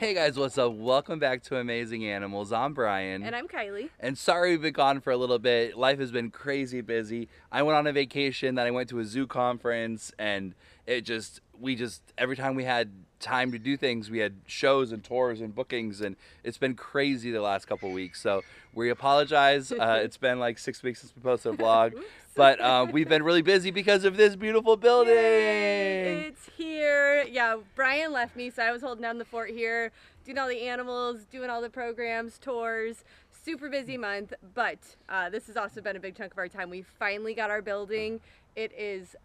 Hey guys, what's up? Welcome back to Amazing Animals. I'm Brian. And I'm Kylie. And sorry we've been gone for a little bit. Life has been crazy busy. I went on a vacation, then I went to a zoo conference, and it just, we just, every time we had time to do things, we had shows and tours and bookings, and it's been crazy the last couple weeks. So we apologize. Uh, it's been like six weeks since we posted a vlog. but um, we've been really busy because of this beautiful building. Yay, it's here. Yeah, Brian left me, so I was holding down the fort here, doing all the animals, doing all the programs, tours. Super busy month, but uh, this has also been a big chunk of our time. We finally got our building. It is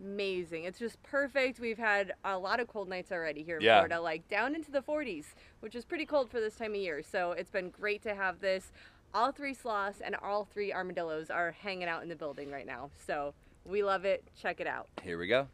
amazing. It's just perfect. We've had a lot of cold nights already here in yeah. Florida, like down into the 40s, which is pretty cold for this time of year. So it's been great to have this all three sloths and all three armadillos are hanging out in the building right now. So we love it. Check it out. Here we go.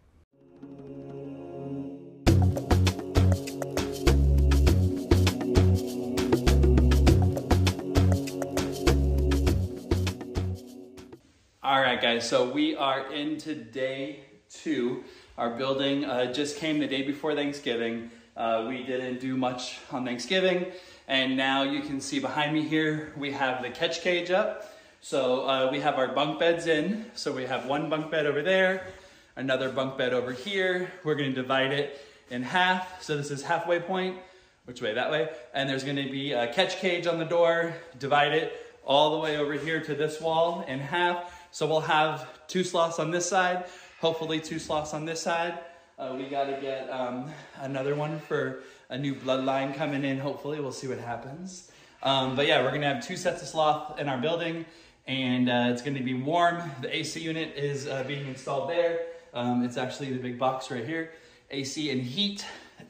All right, guys, so we are in day two. Our building uh, just came the day before Thanksgiving. Uh, we didn't do much on Thanksgiving. And now you can see behind me here, we have the catch cage up. So uh, we have our bunk beds in. So we have one bunk bed over there, another bunk bed over here. We're gonna divide it in half. So this is halfway point, which way, that way. And there's gonna be a catch cage on the door, divide it all the way over here to this wall in half. So we'll have two slots on this side, hopefully two sloths on this side. Uh, we gotta get um, another one for a new bloodline coming in, hopefully. We'll see what happens. Um, but yeah, we're gonna have two sets of sloth in our building and uh, it's gonna be warm. The AC unit is uh, being installed there. Um, it's actually the big box right here. AC and heat,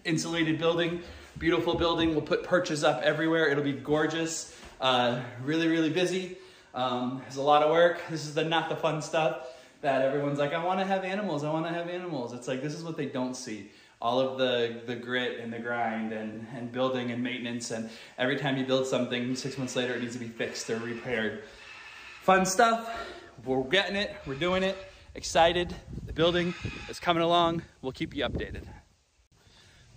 insulated building, beautiful building. We'll put perches up everywhere. It'll be gorgeous. Uh, really, really busy. Um, there's a lot of work. This is the not the fun stuff that everyone's like, I wanna have animals, I wanna have animals. It's like, this is what they don't see all of the, the grit and the grind and, and building and maintenance. And every time you build something, six months later, it needs to be fixed or repaired. Fun stuff. We're getting it. We're doing it. Excited. The building is coming along. We'll keep you updated.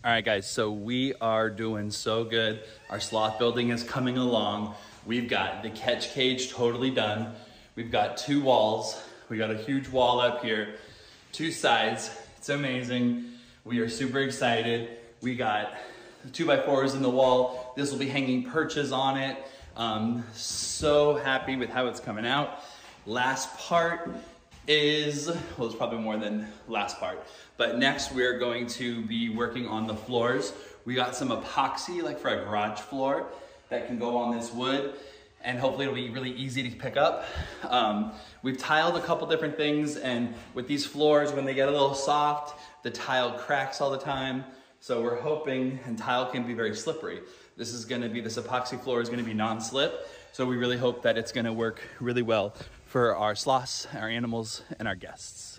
All right, guys, so we are doing so good. Our sloth building is coming along. We've got the catch cage totally done. We've got two walls. We got a huge wall up here, two sides. It's amazing. We are super excited. We got two by fours in the wall. This will be hanging perches on it. Um, so happy with how it's coming out. Last part is, well, it's probably more than last part, but next we're going to be working on the floors. We got some epoxy, like for a garage floor, that can go on this wood and hopefully it'll be really easy to pick up. Um, we've tiled a couple different things and with these floors, when they get a little soft, the tile cracks all the time. So we're hoping, and tile can be very slippery. This is gonna be, this epoxy floor is gonna be non-slip. So we really hope that it's gonna work really well for our sloths, our animals, and our guests.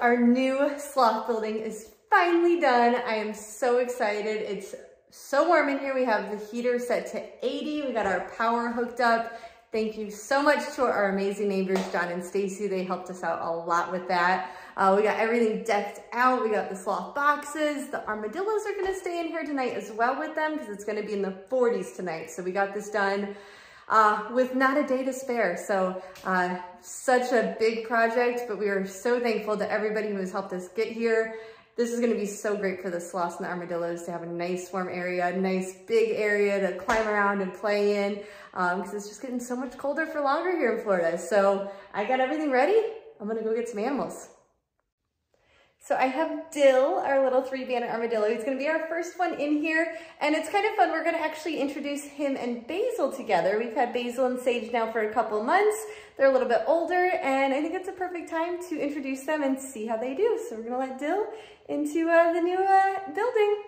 Our new sloth building is finally done. I am so excited. It's so warm in here. We have the heater set to 80. We got our power hooked up. Thank you so much to our amazing neighbors, John and Stacy. They helped us out a lot with that. Uh, we got everything decked out. We got the sloth boxes. The armadillos are gonna stay in here tonight as well with them because it's gonna be in the 40s tonight. So we got this done uh, with not a day to spare. So uh, such a big project, but we are so thankful to everybody who has helped us get here. This is gonna be so great for the sloths and the armadillos to have a nice warm area, a nice big area to climb around and play in, because um, it's just getting so much colder for longer here in Florida. So I got everything ready. I'm gonna go get some animals. So I have Dill, our little three-banded armadillo. He's gonna be our first one in here. And it's kind of fun. We're gonna actually introduce him and Basil together. We've had Basil and Sage now for a couple months. They're a little bit older and I think it's a perfect time to introduce them and see how they do. So we're gonna let Dill into uh, the new uh, building.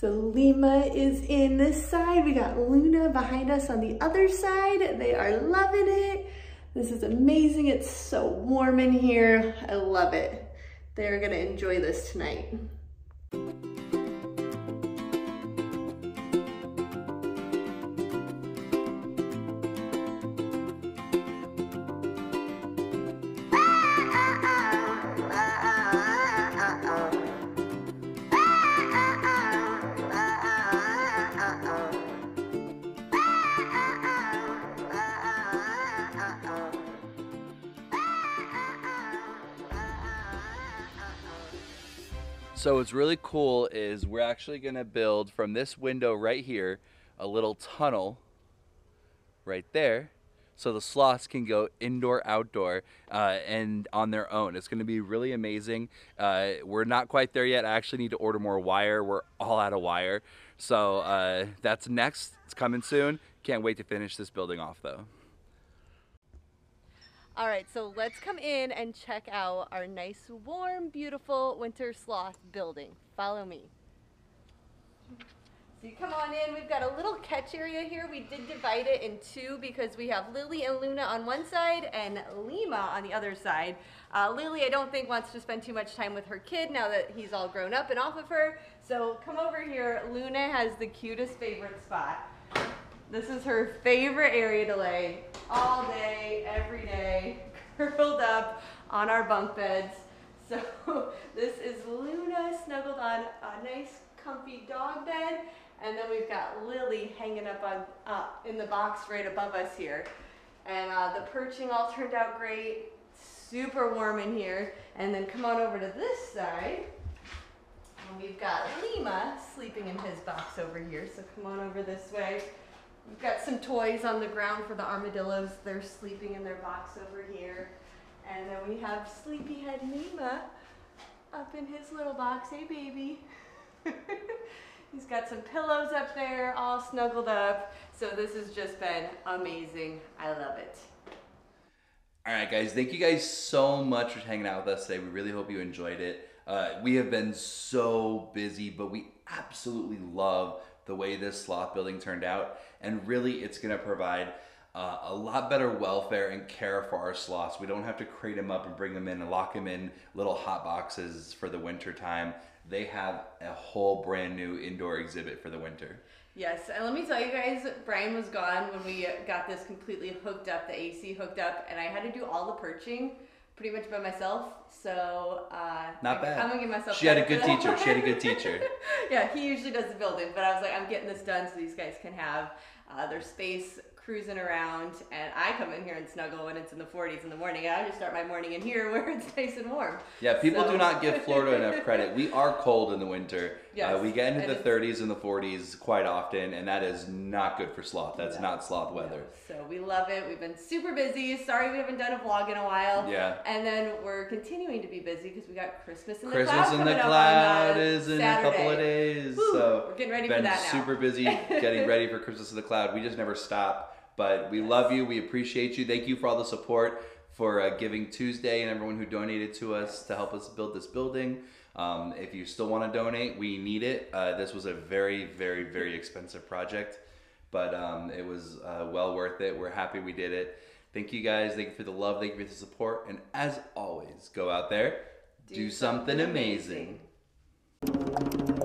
So Lima is in this side. We got Luna behind us on the other side. They are loving it. This is amazing. It's so warm in here. I love it. They're gonna enjoy this tonight. So what's really cool is we're actually gonna build from this window right here, a little tunnel right there. So the sloths can go indoor, outdoor, uh, and on their own. It's gonna be really amazing. Uh, we're not quite there yet. I actually need to order more wire. We're all out of wire. So uh, that's next, it's coming soon. Can't wait to finish this building off though. All right, so let's come in and check out our nice, warm, beautiful winter sloth building. Follow me. So you come on in, we've got a little catch area here. We did divide it in two because we have Lily and Luna on one side and Lima on the other side. Uh, Lily, I don't think wants to spend too much time with her kid now that he's all grown up and off of her. So come over here. Luna has the cutest favorite spot. This is her favorite area to lay all day, every day, curled up on our bunk beds. So this is Luna snuggled on a nice comfy dog bed. And then we've got Lily hanging up on uh, in the box right above us here. And uh, the perching all turned out great. Super warm in here. And then come on over to this side. And we've got Lima sleeping in his box over here. So come on over this way. We've got some toys on the ground for the armadillos. They're sleeping in their box over here. And then we have Sleepyhead Nima up in his little box. Hey, baby. He's got some pillows up there, all snuggled up. So this has just been amazing. I love it. All right, guys. Thank you guys so much for hanging out with us today. We really hope you enjoyed it. Uh, we have been so busy, but we absolutely love the way this sloth building turned out. And really, it's going to provide uh, a lot better welfare and care for our sloths. We don't have to crate them up and bring them in and lock them in little hot boxes for the winter time. They have a whole brand new indoor exhibit for the winter. Yes, and let me tell you guys, Brian was gone when we got this completely hooked up, the AC hooked up, and I had to do all the perching pretty much by myself. So uh, not bad. I'm gonna give myself. She had a good teacher. She had a good teacher. yeah, he usually does the building, but I was like, I'm getting this done so these guys can have uh, their space cruising around and I come in here and snuggle when it's in the 40s in the morning. And I just start my morning in here where it's nice and warm. Yeah, people so. do not give Florida enough credit. We are cold in the winter. Uh, yes, uh, we get into the 30s and the 40s quite often, and that is not good for sloth. That's no, not sloth weather. No. So we love it. We've been super busy. Sorry we haven't done a vlog in a while. Yeah. And then we're continuing to be busy because we got Christmas in the Christmas cloud. Christmas in the cloud uh, is in Saturday. a couple of days. Woo, so we're getting ready been for that now. super busy getting ready for Christmas in the cloud. We just never stop. But we yes. love you. We appreciate you. Thank you for all the support for uh, Giving Tuesday and everyone who donated to us to help us build this building. Um, if you still want to donate, we need it. Uh, this was a very, very, very expensive project, but um, it was uh, well worth it. We're happy we did it. Thank you guys. Thank you for the love. Thank you for the support. And as always, go out there, do, do something, something amazing. amazing.